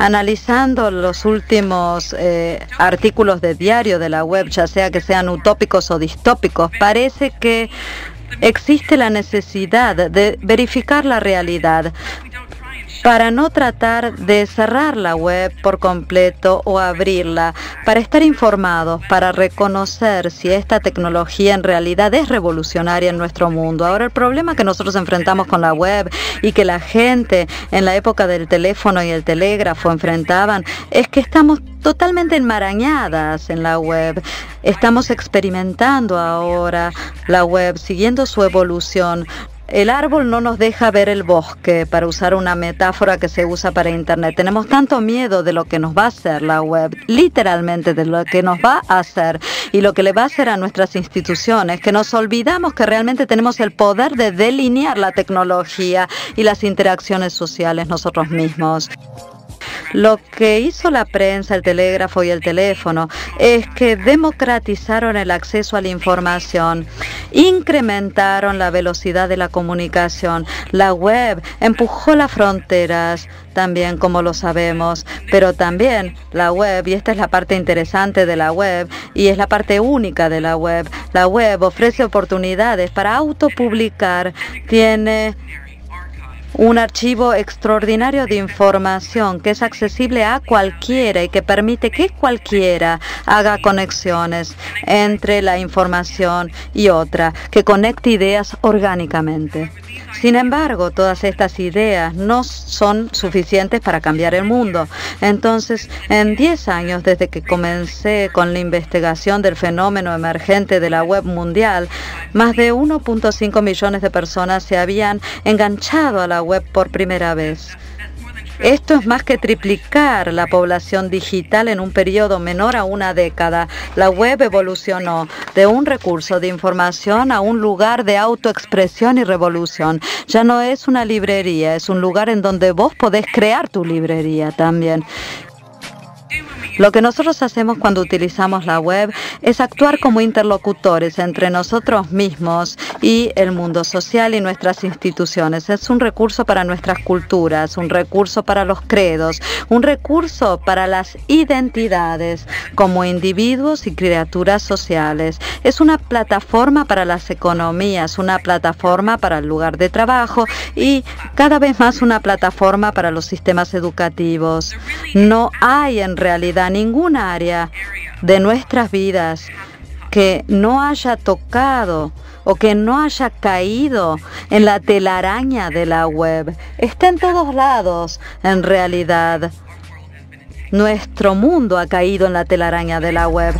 Analizando los últimos eh, artículos de diario de la web, ya sea que sean utópicos o distópicos, parece que existe la necesidad de verificar la realidad para no tratar de cerrar la web por completo o abrirla, para estar informados, para reconocer si esta tecnología en realidad es revolucionaria en nuestro mundo. Ahora el problema que nosotros enfrentamos con la web y que la gente en la época del teléfono y el telégrafo enfrentaban es que estamos totalmente enmarañadas en la web. Estamos experimentando ahora la web, siguiendo su evolución. El árbol no nos deja ver el bosque, para usar una metáfora que se usa para Internet. Tenemos tanto miedo de lo que nos va a hacer la web, literalmente de lo que nos va a hacer y lo que le va a hacer a nuestras instituciones, que nos olvidamos que realmente tenemos el poder de delinear la tecnología y las interacciones sociales nosotros mismos. Lo que hizo la prensa, el telégrafo y el teléfono es que democratizaron el acceso a la información, incrementaron la velocidad de la comunicación. La web empujó las fronteras, también como lo sabemos, pero también la web, y esta es la parte interesante de la web, y es la parte única de la web, la web ofrece oportunidades para autopublicar, tiene un archivo extraordinario de información que es accesible a cualquiera y que permite que cualquiera haga conexiones entre la información y otra, que conecte ideas orgánicamente. Sin embargo, todas estas ideas no son suficientes para cambiar el mundo. Entonces, en 10 años desde que comencé con la investigación del fenómeno emergente de la web mundial, más de 1.5 millones de personas se habían enganchado a la web por primera vez. Esto es más que triplicar la población digital en un periodo menor a una década. La web evolucionó de un recurso de información a un lugar de autoexpresión y revolución. Ya no es una librería, es un lugar en donde vos podés crear tu librería también. Lo que nosotros hacemos cuando utilizamos la web es actuar como interlocutores entre nosotros mismos y el mundo social y nuestras instituciones. Es un recurso para nuestras culturas, un recurso para los credos, un recurso para las identidades como individuos y criaturas sociales. Es una plataforma para las economías, una plataforma para el lugar de trabajo y cada vez más una plataforma para los sistemas educativos. No hay en realidad ninguna área de nuestras que no haya tocado o que no haya caído en la telaraña de la web. Está en todos lados, en realidad. Nuestro mundo ha caído en la telaraña de la web.